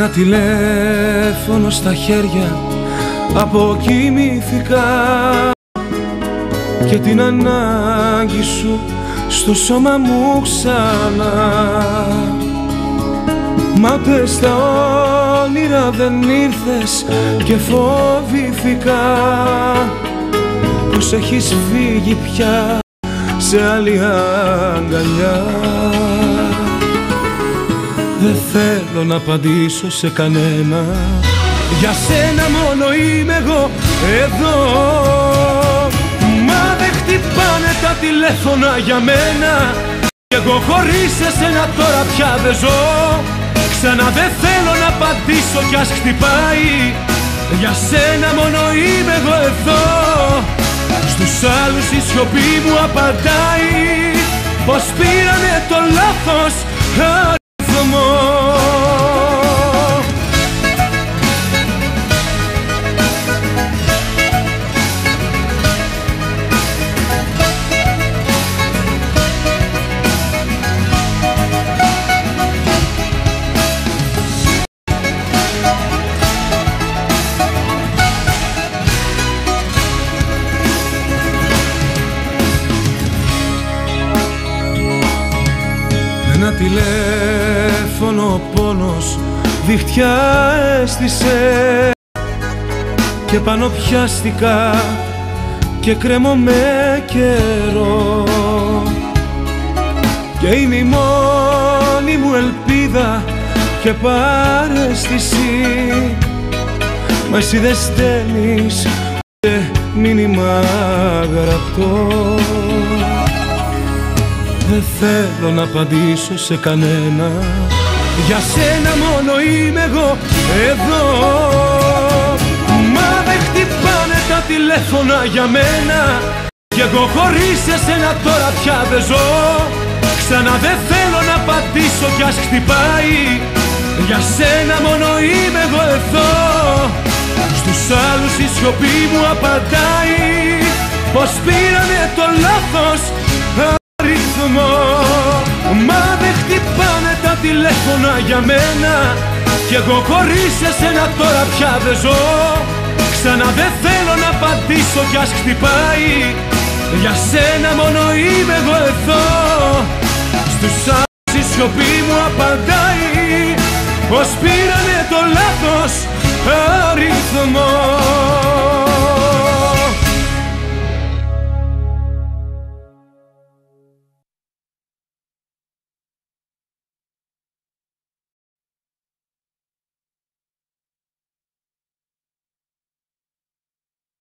Ένα τηλέφωνο στα χέρια. Αποκοιμήθηκα και την ανάγκη σου στο σώμα μου ξανά. Μα ούτε στα όνειρα δεν ήρθες και φοβήθηκα. Πως έχεις φύγει πια σε άλλη αγκαλιά Δεν θέλω να απαντήσω σε κανένα. Για σένα μόνο είμαι εγώ εδώ. Μα δεν χτυπάνε τα τηλέφωνα για μένα. Κι εγώ χωρίς εσένα τώρα πια δεν ζω. Ξανά δεν θέλω να απαντήσω κι ας χτυπάει. Για σένα μόνο είμαι εγώ εδώ. Στους άλλους η σιωπή μου απαντάει. Πως πήρανε το λάθος αριθμό Ένα τηλέφωνο πόνος διχτυά έστησε και πάνω πιάστηκα και κρέμω με καιρό. Και είναι η μόνη μου ελπίδα και παρέστηση. Μα εσύ δεν στέλνεις ούτε μήνυμα γραπτό. δεν θέλω να απαντήσω σε κανένα. Για σένα μόνο είμαι εγώ εδώ. Μα δεν χτυπάνε τα τηλέφωνα για μένα. Κι εγώ χωρίς εσένα τώρα πια δεν ζω. Ξανά δεν θέλω να απαντήσω κι ας χτυπάει. Για σένα μόνο είμαι εγώ εδώ. Στους άλλους η σιωπή μου απαντάει. Πως πήρανε το λάθος Μα δεν χτυπάνε τα τηλέφωνα για μένα. Κι εγώ χωρίς εσένα τώρα πια δεν Ξανά δεν θέλω να απαντήσω κι ας χτυπάει. Για σένα μόνο είμαι εγώ εδώ. Στους άλλους η σιωπή μου απαντάει. Πως πήρανε το λάθος αριθμό